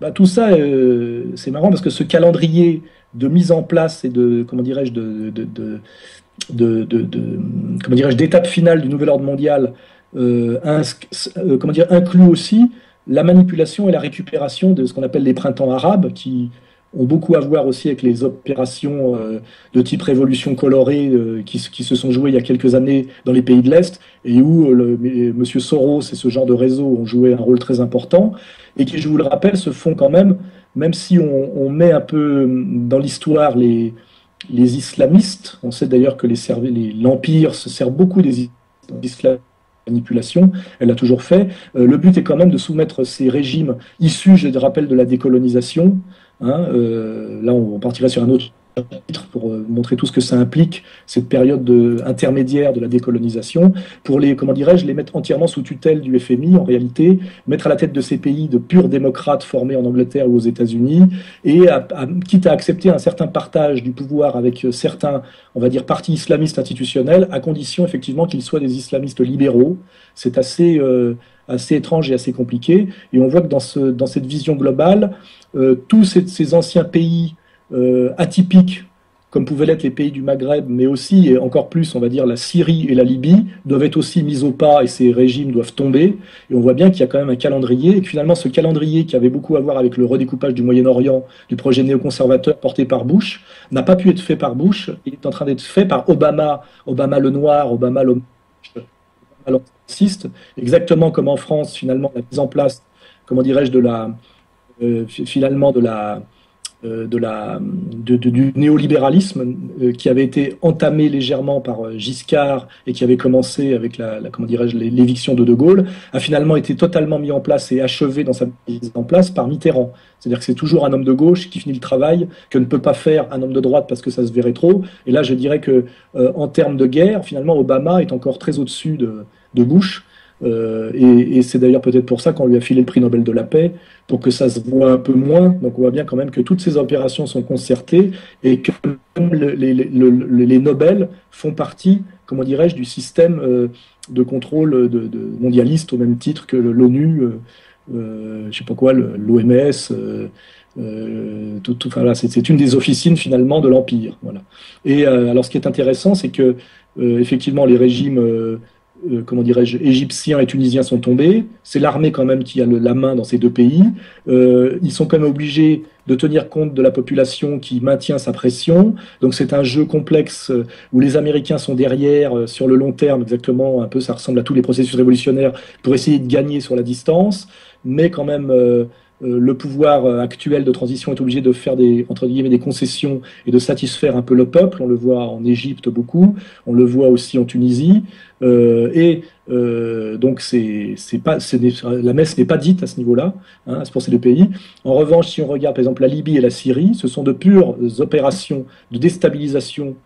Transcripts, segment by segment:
bah, tout ça, c'est marrant parce que ce calendrier de mise en place et de, comment dirais-je, de, de, comment dirais-je, d'étape finale du nouvel ordre mondial comment dire, inclut aussi la manipulation et la récupération de ce qu'on appelle les printemps arabes, qui ont beaucoup à voir aussi avec les opérations euh, de type révolution colorée euh, qui, se sont jouées il y a quelques années dans les pays de l'Est et où euh, le, M. Soros et ce genre de réseau ont joué un rôle très important et qui, je vous le rappelle, se font quand même, même si on, met un peu dans l'histoire les, les islamistes, on sait d'ailleurs que l'Empire se sert beaucoup des islamistes manipulation, elle l'a toujours fait. le but est quand même de soumettre ces régimes issus, je rappelle, de la décolonisation, Hein, euh, là, on partirait sur un autre pour euh, montrer tout ce que ça implique, cette période de, intermédiaire de la décolonisation, pour les, comment dirais-je, les mettre entièrement sous tutelle du FMI, en réalité, mettre à la tête de ces pays de purs démocrates formés en Angleterre ou aux États-Unis, et quitte à accepter un certain partage du pouvoir avec certains, on va dire, partis islamistes institutionnels, à condition effectivement qu'ils soient des islamistes libéraux. C'est assez, euh, assez étrange et assez compliqué, et on voit que dans, ce, dans cette vision globale, euh, tous ces, anciens pays euh, atypiques, comme pouvaient l'être les pays du Maghreb, mais aussi, et encore plus, on va dire, la Syrie et la Libye, doivent être aussi mis au pas et ces régimes doivent tomber. Et on voit bien qu'il y a quand même un calendrier, et que finalement, ce calendrier qui avait beaucoup à voir avec le redécoupage du Moyen-Orient, du projet néoconservateur porté par Bush, n'a pas pu être fait par Bush, il est en train d'être fait par Obama, Obama le noir, Obama le exactement comme en France, finalement, la mise en place, comment dirais-je, de la, euh, finalement de la, euh, de la, du néolibéralisme euh, qui avait été entamé légèrement par Giscard et qui avait commencé avec la, comment dirais-je l'éviction de De Gaulle a finalement été totalement mis en place et achevé dans sa mise en place par Mitterrand. C'est-à-dire que c'est toujours un homme de gauche qui finit le travail que ne peut pas faire un homme de droite parce que ça se verrait trop. Et là, je dirais que en termes de guerre, finalement, Obama est encore très au-dessus de, de Bush euh, et, c'est d'ailleurs peut-être pour ça qu'on lui a filé le prix Nobel de la paix, pour que ça se voit un peu moins. Donc on voit bien quand même que toutes ces opérations sont concertées et que les, Nobel font partie, comment dirais-je, du système euh, de contrôle mondialiste au même titre que l'ONU, euh, euh, je sais pas quoi, l'OMS. enfin, c'est une des officines finalement de l'empire. Voilà. Et alors, ce qui est intéressant, c'est que effectivement, les régimes euh, comment dirais-je, égyptiens et tunisiens sont tombés. C'est l'armée quand même qui a la main dans ces deux pays. Euh, ils sont quand même obligés de tenir compte de la population qui maintient sa pression. Donc c'est un jeu complexe euh, où les Américains sont derrière sur le long terme, exactement, un peu ça ressemble à tous les processus révolutionnaires, pour essayer de gagner sur la distance, mais quand même le pouvoir euh, actuel de transition est obligé de faire des, entre guillemets, des concessions et de satisfaire un peu le peuple. On le voit en Égypte beaucoup, on le voit aussi en Tunisie. Euh, et euh, donc, la messe n'est pas dite à ce niveau-là, hein, pour ces deux pays. En revanche, si on regarde par exemple la Libye et la Syrie, ce sont de pures opérations de déstabilisation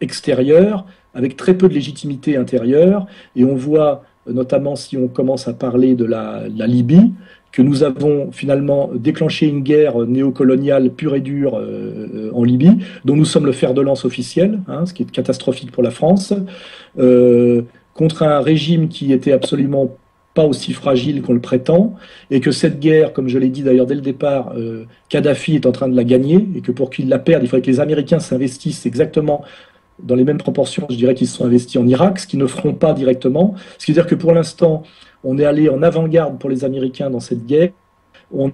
extérieure avec très peu de légitimité intérieure. Et on voit, notamment si on commence à parler de la Libye, que nous avons finalement déclenché une guerre néocoloniale pure et dure euh, en Libye, dont nous sommes le fer de lance officiel, hein, ce qui est catastrophique pour la France, euh, contre un régime qui était absolument pas aussi fragile qu'on le prétend, et que cette guerre, comme je l'ai dit d'ailleurs dès le départ, euh, Kadhafi est en train de la gagner, et que pour qu'il la perde, il faudrait que les Américains s'investissent exactement dans les mêmes proportions, je dirais qu'ils se sont investis en Irak, ce qu'ils ne feront pas directement. Ce qui veut dire que pour l'instant, on est allé en avant-garde pour les Américains dans cette guerre. On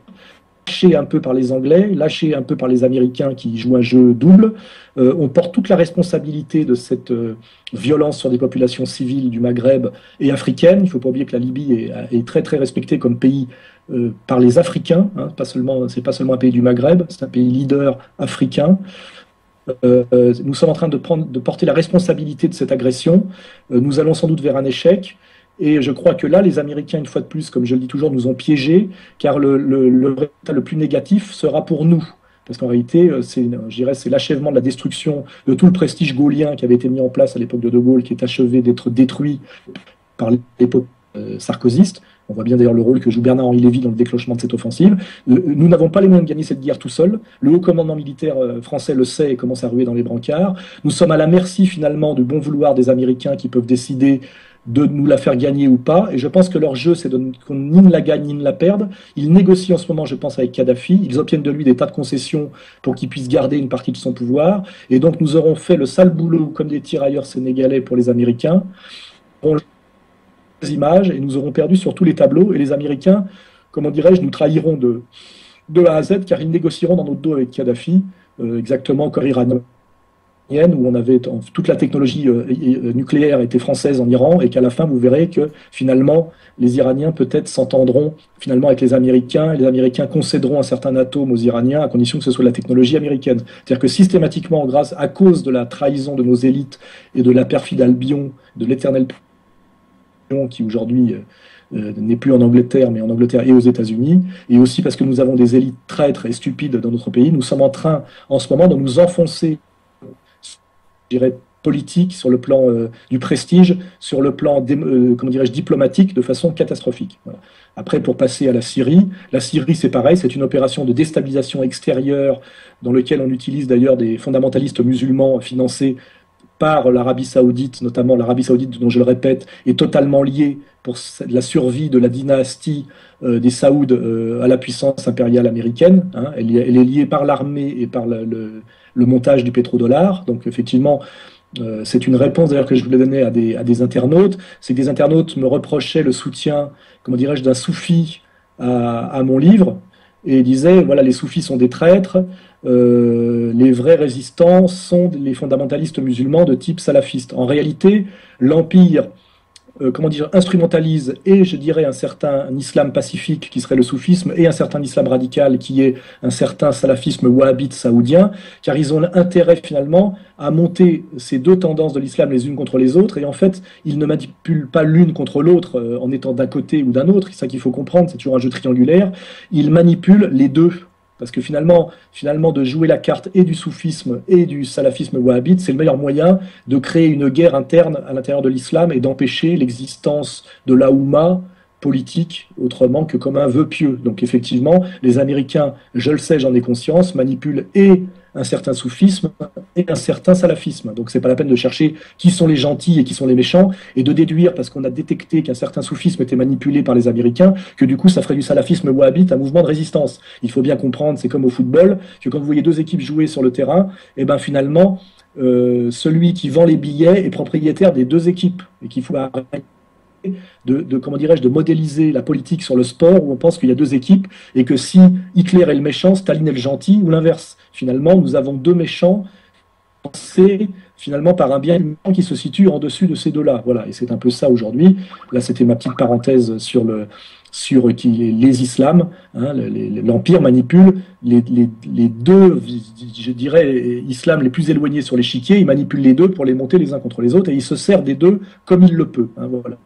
lâché un peu par les Anglais, lâché un peu par les Américains qui jouent un jeu double. Euh, on porte toute la responsabilité de cette euh, violence sur des populations civiles du Maghreb et africaines. Il ne faut pas oublier que la Libye est, très très respectée comme pays euh, par les Africains. Hein, pas seulement, c'est pas seulement un pays du Maghreb, c'est un pays leader africain. nous sommes en train de, porter la responsabilité de cette agression. nous allons sans doute vers un échec. Et je crois que là, les Américains, une fois de plus, comme je le dis toujours, nous ont piégés, car le, le, résultat le plus négatif sera pour nous. Parce qu'en réalité, euh, c'est, c'est l'achèvement de la destruction de tout le prestige gaulien qui avait été mis en place à l'époque de De Gaulle, qui est achevé d'être détruit par l'époque euh, sarkozyste. On voit bien d'ailleurs le rôle que joue Bernard-Henri Lévy dans le déclenchement de cette offensive. Euh, nous n'avons pas les moyens de gagner cette guerre tout seul. Le haut commandement militaire français le sait et commence à ruer dans les brancards. Nous sommes à la merci finalement du bon vouloir des Américains qui peuvent décider de nous la faire gagner ou pas. Et je pense que leur jeu, c'est qu'on ni ne la gagne ni ne la perde. Ils négocient en ce moment, je pense, avec Kadhafi. Ils obtiennent de lui des tas de concessions pour qu'il puisse garder une partie de son pouvoir. Et donc, nous aurons fait le sale boulot comme des tirailleurs sénégalais pour les Américains. On images et nous aurons perdu sur tous les tableaux. Et les Américains, comment dirais-je, nous trahiront de, de A à Z car ils négocieront dans notre dos avec Kadhafi, euh, exactement comme Iran où on avait toute la technologie euh, euh, nucléaire était française en Iran et qu'à la fin vous verrez que finalement les Iraniens peut-être s'entendront finalement avec les Américains et les Américains concéderont un certain atome aux Iraniens à condition que ce soit la technologie américaine. C'est-à-dire que systématiquement grâce à cause de la trahison de nos élites et de la perfide Albion, de l'éternel qui aujourd'hui euh, n'est plus en Angleterre, mais en Angleterre et aux États-Unis, et aussi parce que nous avons des élites traîtres et stupides dans notre pays, nous sommes en train en ce moment de nous enfoncer je dirais, politique, sur le plan euh, du prestige, sur le plan euh, comment dirais-je, diplomatique, de façon catastrophique. Après, pour passer à la Syrie, la Syrie, c'est pareil, c'est une opération de déstabilisation extérieure dans laquelle on utilise d'ailleurs des fondamentalistes musulmans financés par l'Arabie saoudite, notamment l'Arabie saoudite, dont je le répète, est totalement liée pour la survie de la dynastie euh, des Saouds à la puissance impériale américaine. Hein. Elle, est liée par l'armée et par le le montage du pétrodollar. Donc effectivement, euh, c'est une réponse d'ailleurs que je voulais donner à des, internautes. C'est que des internautes me reprochaient le soutien, comment dirais-je, d'un soufi à, mon livre et disaient voilà, les soufis sont des traîtres, euh, les vrais résistants sont les fondamentalistes musulmans de type salafiste. En réalité, l'empire euh, comment dire, instrumentalise et je dirais un certain islam pacifique qui serait le soufisme et un certain islam radical qui est un certain salafisme wahhabite saoudien, car ils ont l'intérêt finalement à monter ces deux tendances de l'islam les unes contre les autres. Et en fait ils ne manipulent pas l'une contre l'autre euh, en étant d'un côté ou d'un autre, c'est ça qu'il faut comprendre, c'est toujours un jeu triangulaire, ils manipulent les deux parce que finalement, finalement, de jouer la carte et du soufisme et du salafisme wahhabite, c'est le meilleur moyen de créer une guerre interne à l'intérieur de l'islam et d'empêcher l'existence de la Oumma politique autrement que comme un vœu pieux. Donc effectivement, les Américains, je le sais, j'en ai conscience, manipulent et un certain soufisme et un certain salafisme. Donc c'est pas la peine de chercher qui sont les gentils et qui sont les méchants et de déduire parce qu'on a détecté qu'un certain soufisme était manipulé par les Américains que du coup ça ferait du salafisme wahhabite un mouvement de résistance. Il faut bien comprendre, c'est comme au football, que quand vous voyez deux équipes jouer sur le terrain, et eh ben finalement euh, celui qui vend les billets est propriétaire des deux équipes et qu'il faut arrêter de, comment dirais-je, de modéliser la politique sur le sport où on pense qu'il y a deux équipes et que si Hitler est le méchant, Staline est le gentil ou l'inverse. Finalement, nous avons deux méchants pensés finalement par un bien qui se situe en dessus de ces deux-là. Voilà, et c'est un peu ça aujourd'hui. Là, c'était ma petite parenthèse sur les islams. Hein, L'empire manipule les, les, deux, je dirais, islams les plus éloignés sur l'échiquier. Il manipule les deux pour les monter les uns contre les autres et il se sert des deux comme il le peut. Hein, voilà.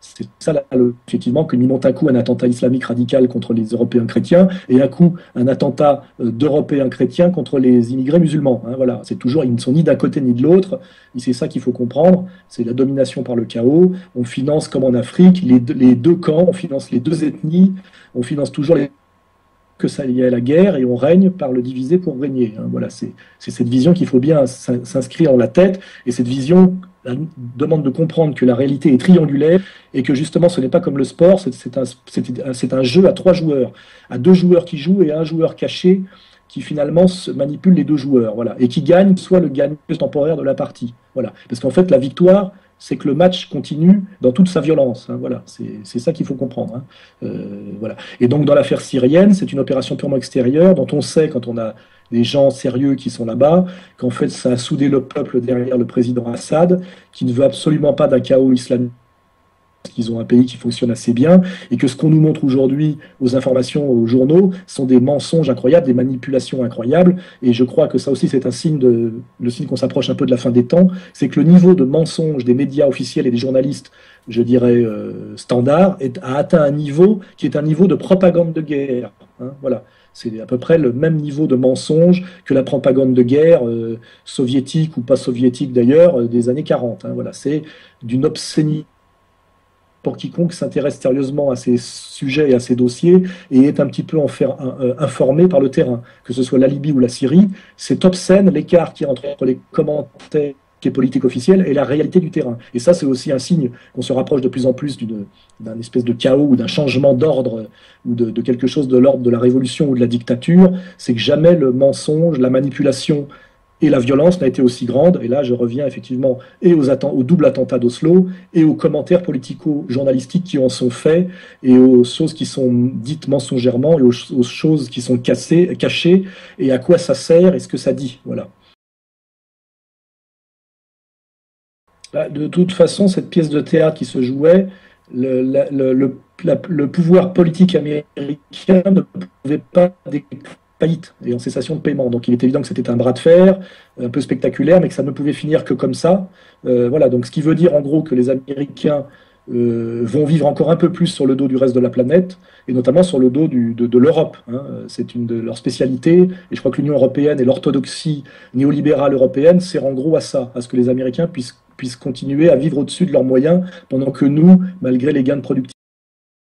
C'est ça, effectivement, que monte un coup un attentat islamique radical contre les Européens chrétiens et un coup un attentat euh, d'Européens chrétiens contre les immigrés musulmans. Hein, voilà, c'est toujours, ils ne sont ni d'un côté ni de l'autre. Et c'est ça qu'il faut comprendre. C'est la domination par le chaos. On finance, comme en Afrique, les deux, camps, on finance les deux ethnies, on finance toujours les que ça y a la guerre et on règne par le diviser pour régner. Hein. Voilà, c'est cette vision qu'il faut bien s'inscrire dans la tête et cette vision demande de comprendre que la réalité est triangulaire et que justement ce n'est pas comme le sport, c'est un, jeu à trois joueurs, à deux joueurs qui jouent et un joueur caché qui finalement manipule les deux joueurs, voilà, et qui gagne soit le gagnant temporaire de la partie, voilà, parce qu'en fait la victoire c'est que le match continue dans toute sa violence. Hein, voilà, c'est ça qu'il faut comprendre. Hein. Euh, voilà. Et donc dans l'affaire syrienne, c'est une opération purement extérieure dont on sait quand on a des gens sérieux qui sont là-bas, qu'en fait ça a soudé le peuple derrière le président Assad, qui ne veut absolument pas d'un chaos islamique qu'ils ont un pays qui fonctionne assez bien, et que ce qu'on nous montre aujourd'hui aux informations, aux journaux, sont des mensonges incroyables, des manipulations incroyables, et je crois que ça aussi c'est un signe de, le signe qu'on s'approche un peu de la fin des temps, c'est que le niveau de mensonges des médias officiels et des journalistes, je dirais euh, standard, a atteint un niveau qui est un niveau de propagande de guerre. Hein, voilà. C'est à peu près le même niveau de mensonge que la propagande de guerre euh, soviétique ou pas soviétique d'ailleurs euh, des années 40. Hein, voilà, c'est d'une obscénité pour quiconque s'intéresse sérieusement à ces sujets et à ces dossiers et est un petit peu en faire, euh, informé par le terrain, que ce soit la Libye ou la Syrie, c'est obscène l'écart qui est entre les commentaires et politique officielle et la réalité du terrain. Et ça, c'est aussi un signe qu'on se rapproche de plus en plus d'un espèce de chaos ou d'un changement d'ordre ou de, de, quelque chose de l'ordre de la révolution ou de la dictature. C'est que jamais le mensonge, la manipulation et la violence n'a été aussi grande. Et là, je reviens effectivement et aux au double attentat d'Oslo et aux commentaires politico-journalistiques qui en sont faits et aux choses qui sont dites mensongèrement et aux, choses qui sont cassées, cachées et à quoi ça sert et ce que ça dit. Voilà. De toute façon, cette pièce de théâtre qui se jouait, le, pouvoir politique américain ne pouvait pas faillite et en cessation de paiement. Donc il est évident que c'était un bras de fer, un peu spectaculaire, mais que ça ne pouvait finir que comme ça. Euh, voilà, donc ce qui veut dire en gros que les Américains euh, vont vivre encore un peu plus sur le dos du reste de la planète, et notamment sur le dos du, de, l'Europe. Hein. C'est une de leurs spécialités, et je crois que l'Union européenne et l'orthodoxie néolibérale européenne sert en gros à ça, à ce que les Américains puissent, puissent continuer à vivre au-dessus de leurs moyens, pendant que nous, malgré les gains de productivité,